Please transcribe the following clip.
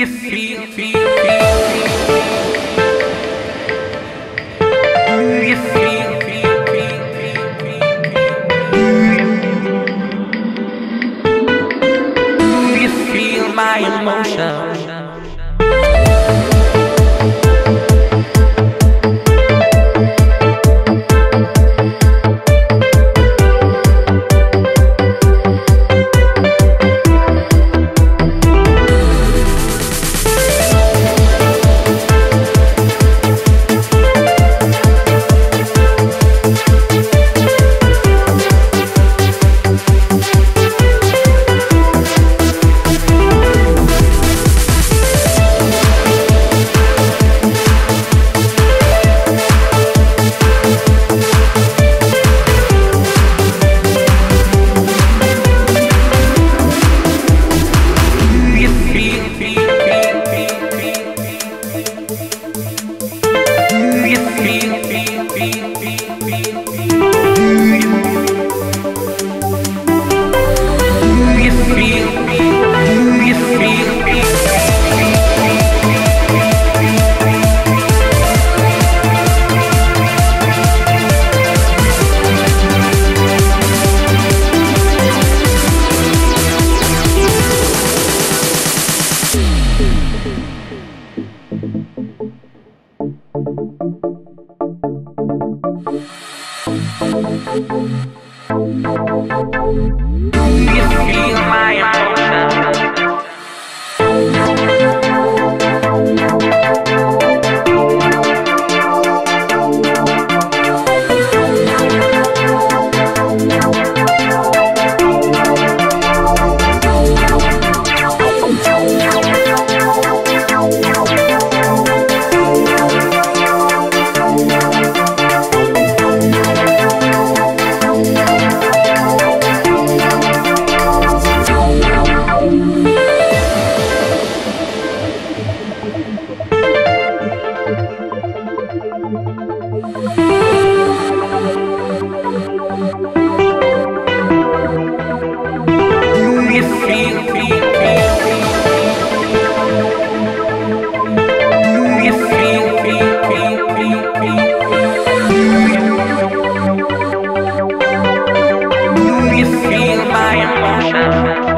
you feel, feel, feel? Do you feel? my emotion You feel my emotions.